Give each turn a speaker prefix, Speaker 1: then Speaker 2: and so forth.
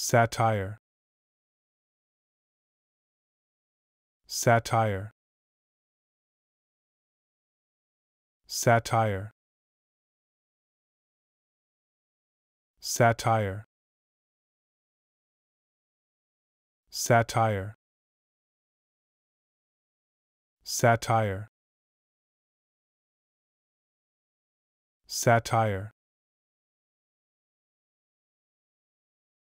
Speaker 1: Satire. Satire. Satire. Satire. Satire. Satire. Satire.